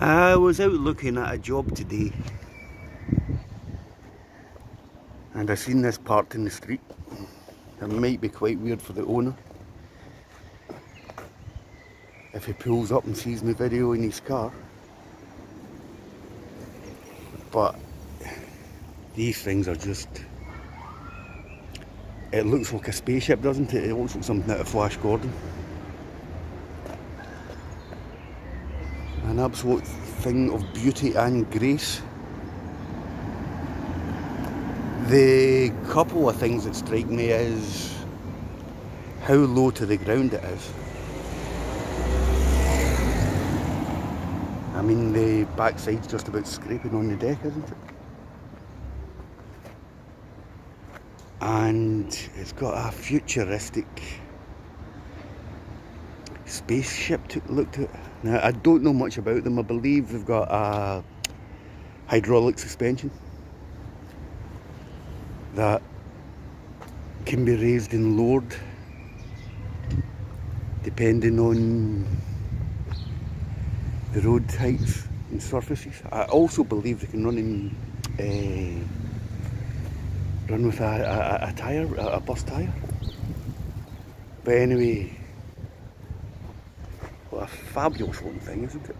I was out looking at a job today and I seen this parked in the street. It might be quite weird for the owner. If he pulls up and sees my video in his car. But these things are just it looks like a spaceship doesn't it? It looks like something out of Flash Gordon. An absolute thing of beauty and grace. The couple of things that strike me is how low to the ground it is. I mean the backside's just about scraping on the deck, isn't it? And it's got a futuristic spaceship to look to. Now I don't know much about them. I believe they've got a hydraulic suspension that can be raised and lowered depending on the road types and surfaces. I also believe they can run in uh, run with a, a, a tyre, a, a bus tyre. But anyway, a fabulous looking thing, isn't it?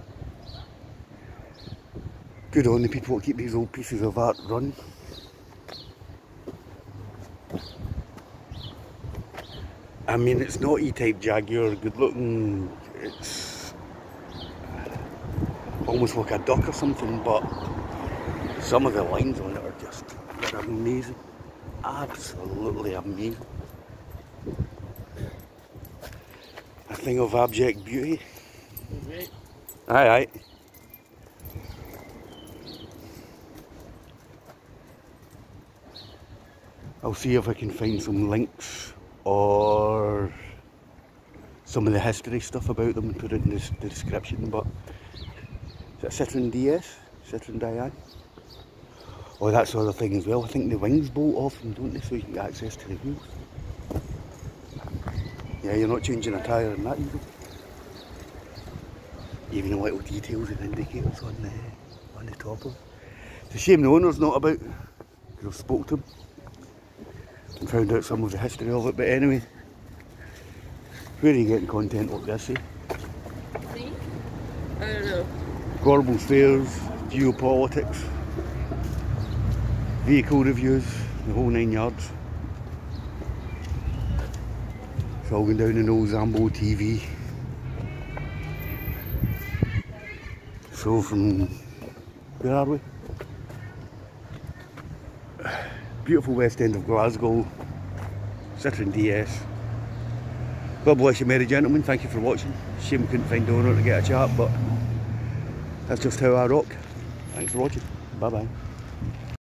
Good on the people that keep these old pieces of art running. I mean, it's not E-Type Jaguar, good looking, it's almost like a duck or something, but some of the lines on it are just amazing. Absolutely amazing. A thing of abject beauty. Aye, aye. I'll see if I can find some links or some of the history stuff about them and put it in the, the description. But is a Citroen DS? Citroen Diane? Oh, that's the other thing as well. I think the wings bolt off them, don't they, so you can get access to the wheels. Yeah, you're not changing a tyre in that either. Even the little details and indicators on the on the top of it. It's a shame the owner's not about. Because I've spoke to him and found out some of the history of it. But anyway, where are you getting content like this, eh? See? I don't know. Gorbals fairs, geopolitics, vehicle reviews, the whole nine yards. Going down in old Zambo TV. So from, where are we? Beautiful west end of Glasgow, Citroen DS. God bless you, merry gentlemen. Thank you for watching. Shame we couldn't find the owner to get a chat, but that's just how I rock. Thanks for watching. Bye bye.